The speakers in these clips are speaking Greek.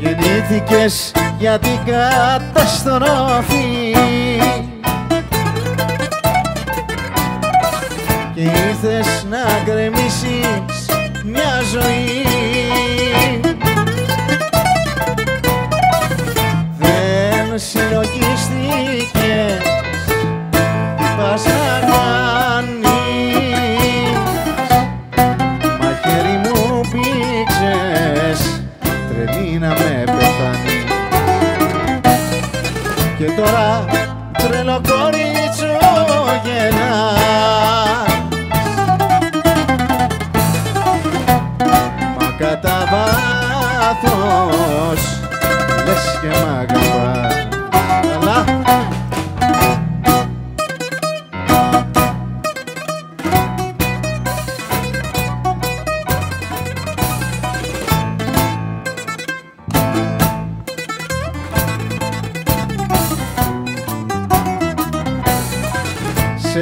Γεννήθηκες για την καταστροφή. Και ήρθες να γκρεμίσεις μια ζωή Δεν συλλογίστηκες πας να κάνεις Μαχαίρι μου πήξες τρελή να με πεθάνει. Και τώρα τρελό κορίτσο γεννάς. Μα κατά βάθος λες και μ'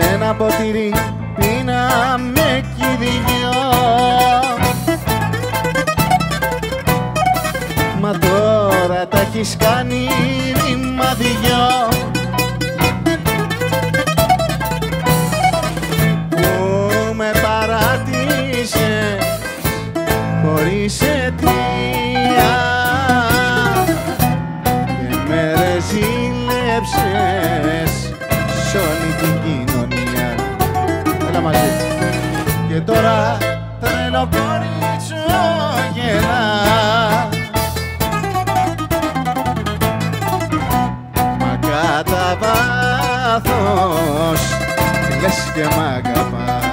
σε ένα ποτήρι πίναμε κι οι δυο. Μα τώρα τα έχεις κάνει ρήμα δυο. Που με παράτησες χωρίς αιτία. Και με ρεζίλεψες σ' όλη την κοινωνία. Έλα μαζί. Και τώρα τρελό κορίτσο γελάς. Μα κατά βάθος λες και μ' αγαπάς